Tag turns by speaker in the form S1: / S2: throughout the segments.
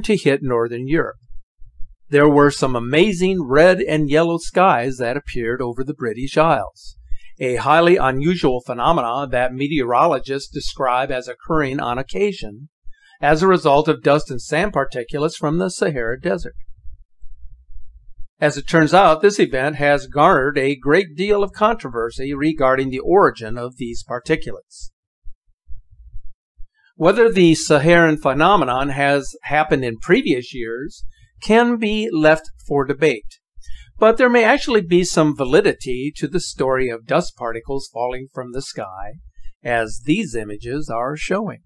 S1: to hit northern Europe. There were some amazing red and yellow skies that appeared over the British Isles, a highly unusual phenomenon that meteorologists describe as occurring on occasion as a result of dust and sand particulates from the Sahara Desert. As it turns out, this event has garnered a great deal of controversy regarding the origin of these particulates. Whether the Saharan phenomenon has happened in previous years can be left for debate, but there may actually be some validity to the story of dust particles falling from the sky, as these images are showing.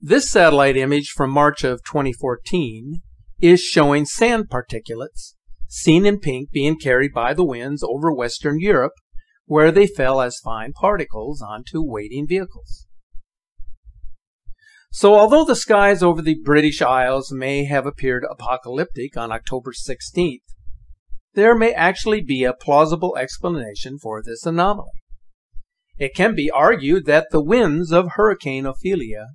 S1: This satellite image from March of 2014 is showing sand particulates, seen in pink, being carried by the winds over Western Europe where they fell as fine particles onto waiting vehicles. So although the skies over the British Isles may have appeared apocalyptic on October 16th, there may actually be a plausible explanation for this anomaly. It can be argued that the winds of Hurricane Ophelia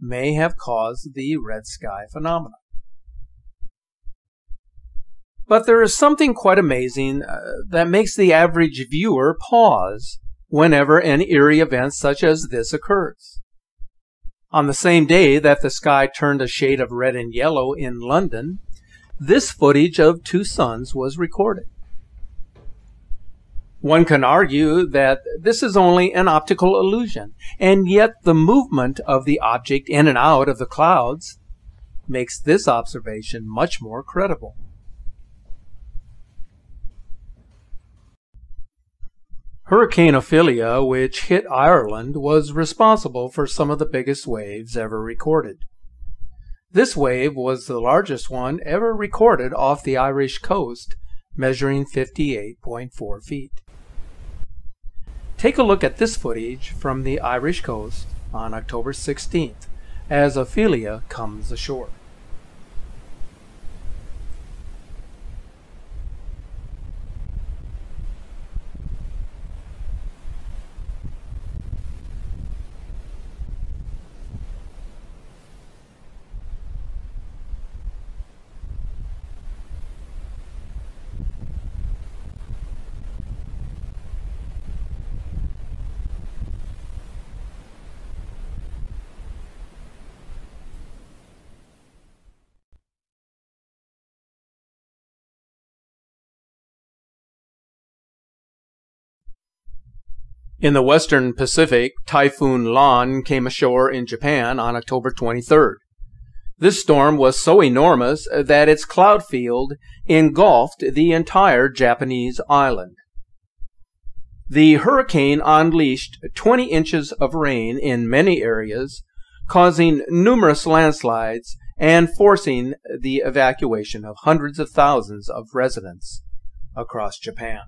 S1: may have caused the red sky phenomenon. But there is something quite amazing uh, that makes the average viewer pause whenever an eerie event such as this occurs. On the same day that the sky turned a shade of red and yellow in London, this footage of two suns was recorded. One can argue that this is only an optical illusion, and yet the movement of the object in and out of the clouds makes this observation much more credible. Hurricane Ophelia, which hit Ireland, was responsible for some of the biggest waves ever recorded. This wave was the largest one ever recorded off the Irish coast, measuring 58.4 feet. Take a look at this footage from the Irish coast on October 16th as Ophelia comes ashore. In the western Pacific, Typhoon Lan came ashore in Japan on October 23rd. This storm was so enormous that its cloud field engulfed the entire Japanese island. The hurricane unleashed 20 inches of rain in many areas, causing numerous landslides and forcing the evacuation of hundreds of thousands of residents across Japan.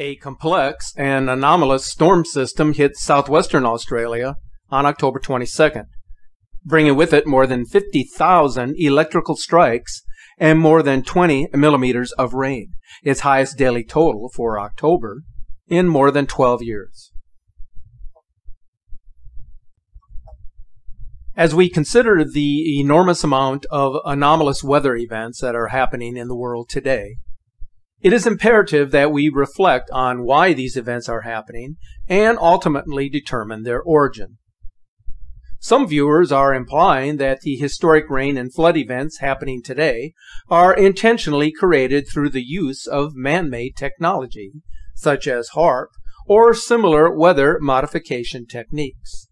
S1: A complex and anomalous storm system hit southwestern Australia on October 22nd, bringing with it more than 50,000 electrical strikes and more than 20 millimeters of rain, its highest daily total for October in more than 12 years. As we consider the enormous amount of anomalous weather events that are happening in the world today, it is imperative that we reflect on why these events are happening and ultimately determine their origin. Some viewers are implying that the historic rain and flood events happening today are intentionally created through the use of man-made technology, such as HAARP, or similar weather modification techniques.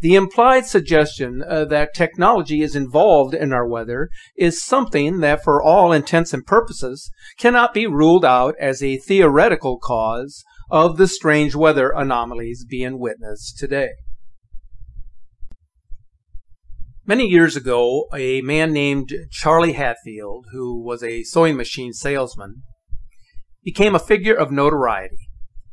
S1: The implied suggestion uh, that technology is involved in our weather is something that, for all intents and purposes, cannot be ruled out as a theoretical cause of the strange weather anomalies being witnessed today. Many years ago, a man named Charlie Hatfield, who was a sewing machine salesman, became a figure of notoriety.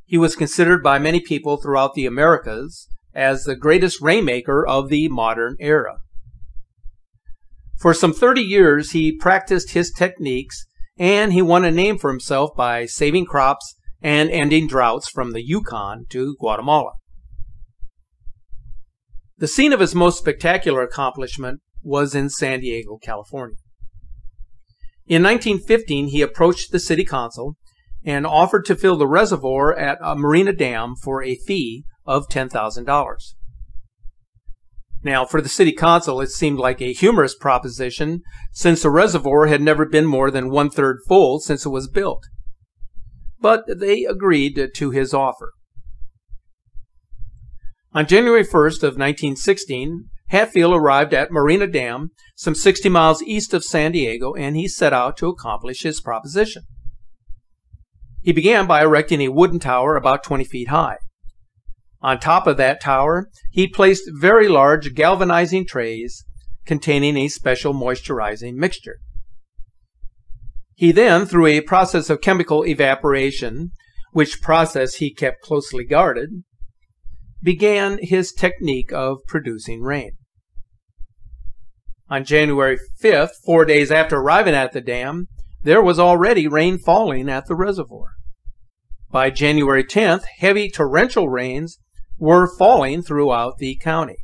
S1: He was considered by many people throughout the Americas as the greatest rainmaker of the modern era. For some 30 years, he practiced his techniques and he won a name for himself by saving crops and ending droughts from the Yukon to Guatemala. The scene of his most spectacular accomplishment was in San Diego, California. In 1915, he approached the city council and offered to fill the reservoir at a Morena Dam for a fee of $10,000. Now, for the city council, it seemed like a humorous proposition since the reservoir had never been more than one third full since it was built. But they agreed to his offer. On January 1st of 1916, Hatfield arrived at Morena Dam, some 60 miles east of San Diego, and he set out to accomplish his proposition. He began by erecting a wooden tower about 20 feet high. On top of that tower, he placed very large galvanizing trays containing a special moisturizing mixture. He then, through a process of chemical evaporation, which process he kept closely guarded, began his technique of producing rain. On January 5th, four days after arriving at the dam, there was already rain falling at the reservoir. By January 10th, heavy torrential rains were falling throughout the county.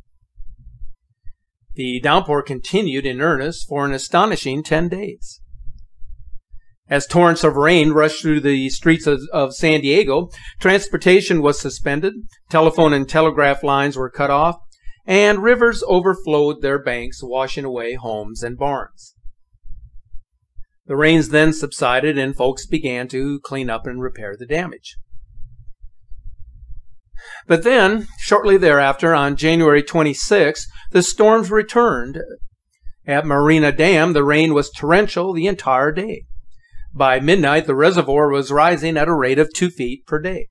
S1: The downpour continued in earnest for an astonishing 10 days. As torrents of rain rushed through the streets of, of, San Diego, transportation was suspended, telephone and telegraph lines were cut off, and rivers overflowed their banks, washing away homes and barns. The rains then subsided and folks began to clean up and repair the damage. But then, shortly thereafter, on January 26, the storms returned. At Morena Dam, the rain was torrential the entire day. By midnight, the reservoir was rising at a rate of two feet per day.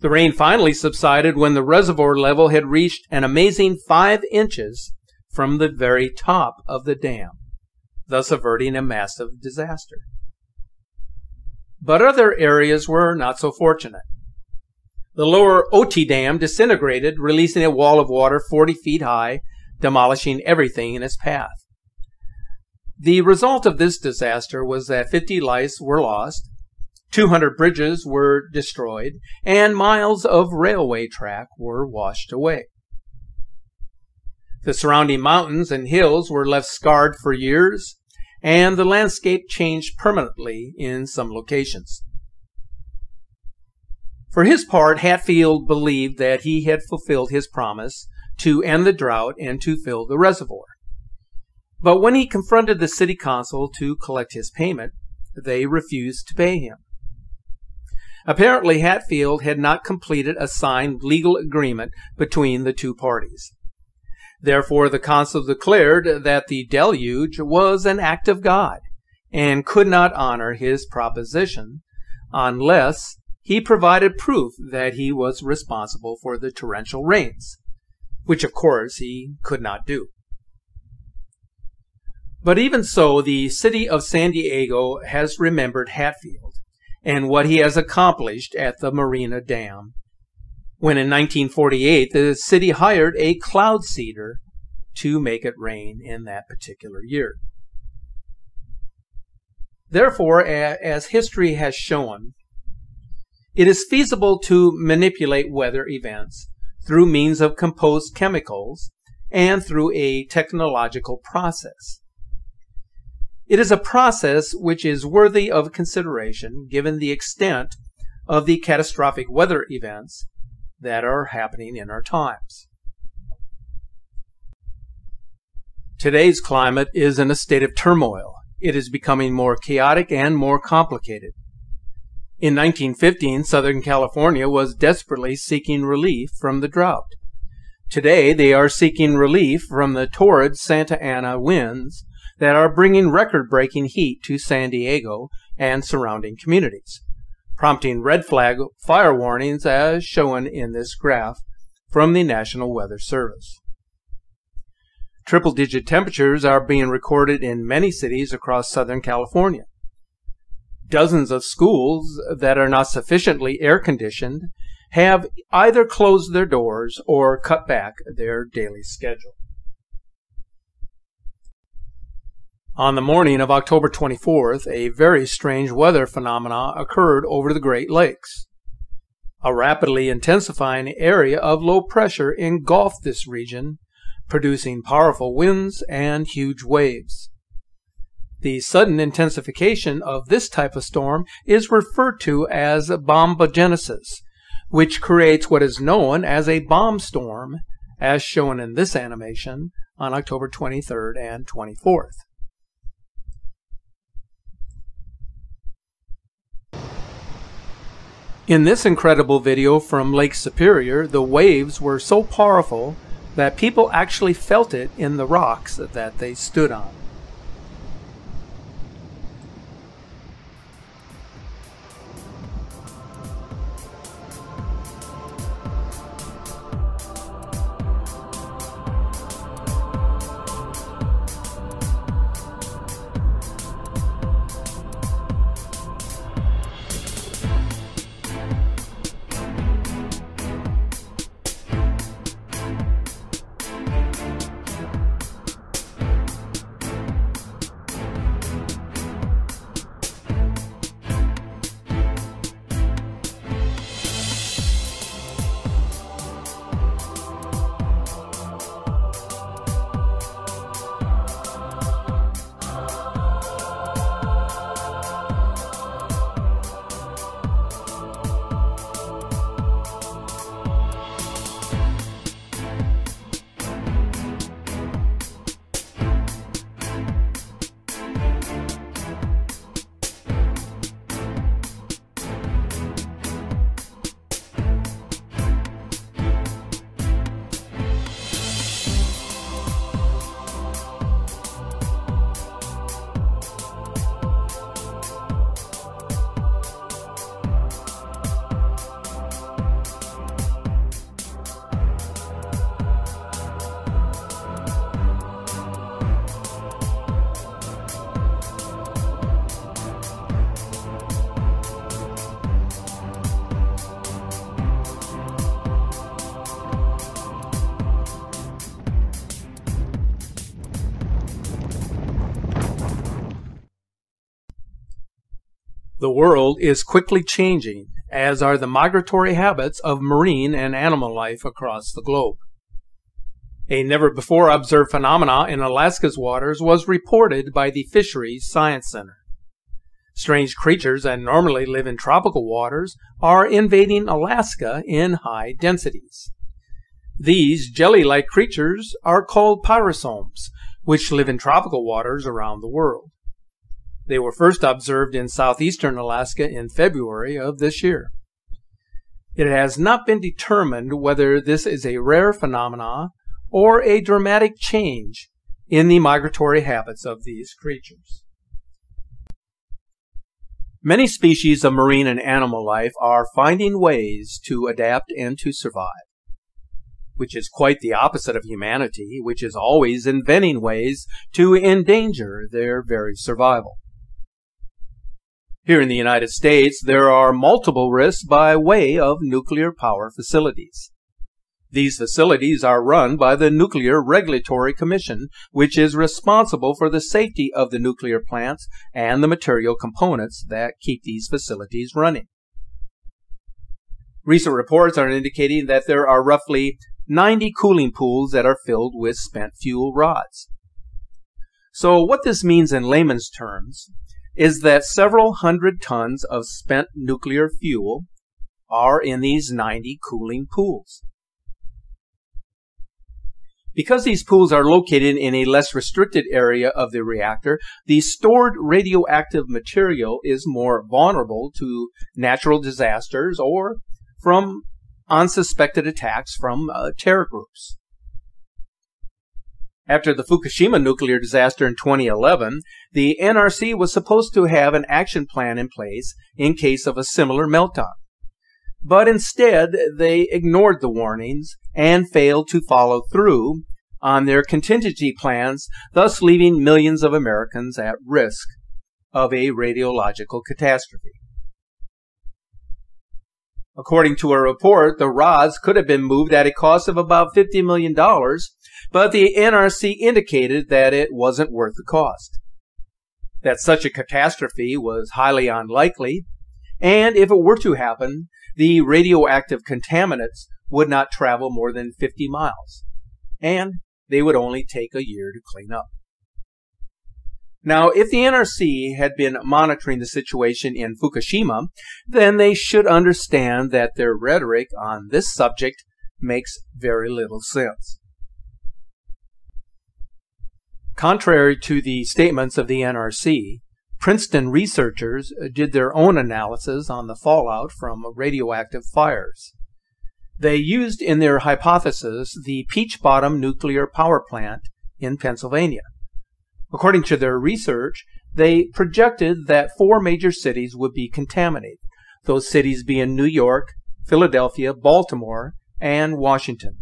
S1: The rain finally subsided when the reservoir level had reached an amazing five inches from the very top of the dam, thus averting a massive disaster. But other areas were not so fortunate. The lower Otay Dam disintegrated, releasing a wall of water 40 feet high, demolishing everything in its path. The result of this disaster was that 50 lives were lost, 200 bridges were destroyed, and miles of railway track were washed away. The surrounding mountains and hills were left scarred for years, and the landscape changed permanently in some locations. For his part, Hatfield believed that he had fulfilled his promise to end the drought and to fill the reservoir. But when he confronted the city council to collect his payment, they refused to pay him. Apparently, Hatfield had not completed a signed legal agreement between the two parties. Therefore, the council declared that the deluge was an act of God and could not honor his proposition unless he provided proof that he was responsible for the torrential rains, which of course he could not do. But even so, the city of San Diego has remembered Hatfield and what he has accomplished at the Morena Dam. When in 1948 the city hired a cloud seeder to make it rain in that particular year. Therefore, as history has shown, it is feasible to manipulate weather events through means of composed chemicals and through a technological process. It is a process which is worthy of consideration given the extent of the catastrophic weather events that are happening in our times. Today's climate is in a state of turmoil. It is becoming more chaotic and more complicated. In 1915, Southern California was desperately seeking relief from the drought. Today, they are seeking relief from the torrid Santa Ana winds that are bringing record breaking heat to San Diego and surrounding communities, prompting red flag fire warnings as shown in this graph from the National Weather Service. Triple digit temperatures are being recorded in many cities across Southern California. Dozens of schools that are not sufficiently air conditioned have either closed their doors or cut back their daily schedule. On the morning of October 24th, a very strange weather phenomena occurred over the Great Lakes. A rapidly intensifying area of low pressure engulfed this region producing powerful winds and huge waves. The sudden intensification of this type of storm is referred to as bombogenesis, which creates what is known as a bomb storm, as shown in this animation on October 23rd and 24th. In this incredible video from Lake Superior, the waves were so powerful that people actually felt it in the rocks that they stood on. The world is quickly changing, as are the migratory habits of marine and animal life across the globe. A never before observed phenomena in Alaska's waters was reported by the Fisheries Science Center. Strange creatures that normally live in tropical waters are invading Alaska in high densities. These jelly-like creatures are called pyrosomes, which live in tropical waters around the world. They were first observed in southeastern Alaska in February of this year. It has not been determined whether this is a rare phenomena or a dramatic change in the migratory habits of these creatures. Many species of marine and animal life are finding ways to adapt and to survive, which is quite the opposite of humanity, which is always inventing ways to endanger their very survival. Here in the United States, there are multiple risks by way of nuclear power facilities. These facilities are run by the Nuclear Regulatory Commission, which is responsible for the safety of the nuclear plants and the material components that keep these facilities running. Recent reports are indicating that there are roughly 90 cooling pools that are filled with spent fuel rods. So what this means in layman's terms is that several hundred tons of spent nuclear fuel are in these 90 cooling pools. Because these pools are located in a less restricted area of the reactor, the stored radioactive material is more vulnerable to natural disasters or from unsuspected attacks from uh, terror groups. After the Fukushima nuclear disaster in 2011, the NRC was supposed to have an action plan in place in case of a similar meltdown. But instead, they ignored the warnings and failed to follow through on their contingency plans, thus leaving millions of Americans at risk of a radiological catastrophe. According to a report, the rods could have been moved at a cost of about $50 million, but the NRC indicated that it wasn't worth the cost. That such a catastrophe was highly unlikely, and if it were to happen, the radioactive contaminants would not travel more than 50 miles, and they would only take a year to clean up. Now, if the NRC had been monitoring the situation in Fukushima, then they should understand that their rhetoric on this subject makes very little sense. Contrary to the statements of the NRC, Princeton researchers did their own analysis on the fallout from radioactive fires. They used in their hypothesis the Peach Bottom nuclear power plant in Pennsylvania. According to their research, they projected that four major cities would be contaminated, those cities being New York, Philadelphia, Baltimore, and Washington.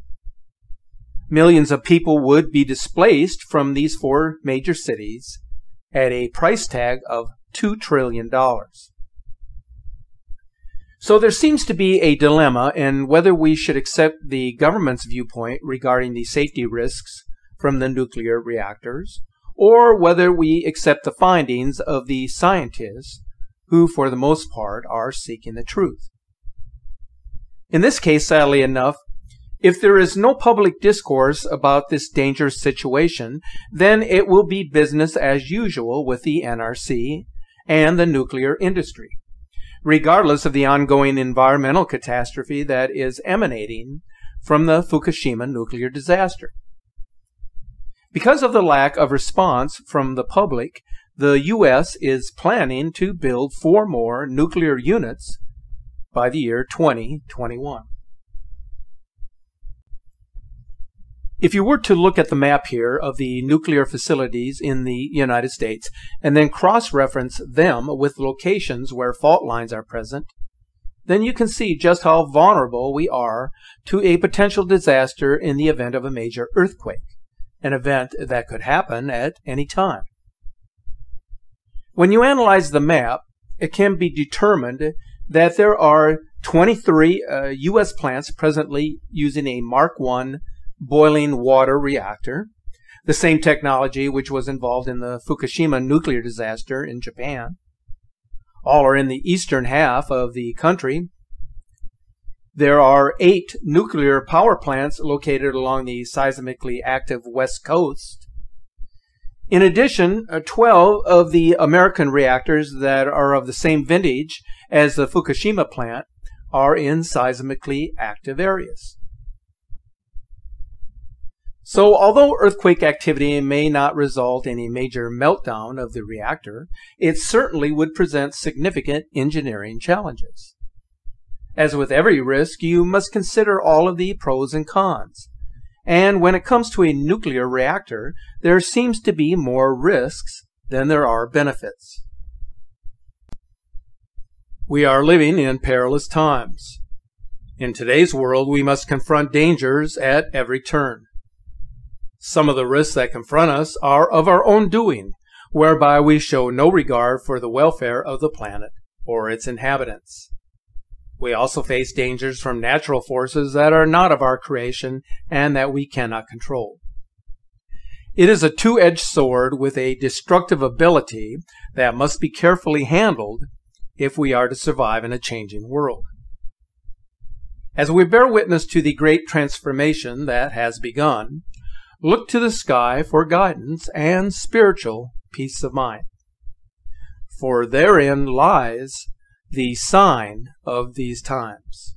S1: Millions of people would be displaced from these four major cities at a price tag of $2 trillion. So there seems to be a dilemma in whether we should accept the government's viewpoint regarding the safety risks from the nuclear reactors, or whether we accept the findings of the scientists who, for the most part, are seeking the truth. In this case, sadly enough, if there is no public discourse about this dangerous situation, then it will be business as usual with the NRC and the nuclear industry regardless of the ongoing environmental catastrophe that is emanating from the Fukushima nuclear disaster. Because of the lack of response from the public, the U.S. is planning to build four more nuclear units by the year 2021. If you were to look at the map here of the nuclear facilities in the United States and then cross-reference them with locations where fault lines are present, then you can see just how vulnerable we are to a potential disaster in the event of a major earthquake, an event that could happen at any time. When you analyze the map, it can be determined that there are 23 uh, U.S. plants presently using a Mark I boiling water reactor, the same technology which was involved in the Fukushima nuclear disaster in Japan. All are in the eastern half of the country. There are eight nuclear power plants located along the seismically active west coast. In addition, uh, 12 of the American reactors that are of the same vintage as the Fukushima plant are in seismically active areas. So although earthquake activity may not result in a major meltdown of the reactor, it certainly would present significant engineering challenges. As with every risk, you must consider all of the pros and cons. And when it comes to a nuclear reactor, there seems to be more risks than there are benefits. We are living in perilous times. In today's world, we must confront dangers at every turn. Some of the risks that confront us are of our own doing, whereby we show no regard for the welfare of the planet or its inhabitants. We also face dangers from natural forces that are not of our creation and that we cannot control. It is a two-edged sword with a destructive ability that must be carefully handled if we are to survive in a changing world. As we bear witness to the great transformation that has begun, Look to the sky for guidance and spiritual peace of mind. For therein lies the sign of these times.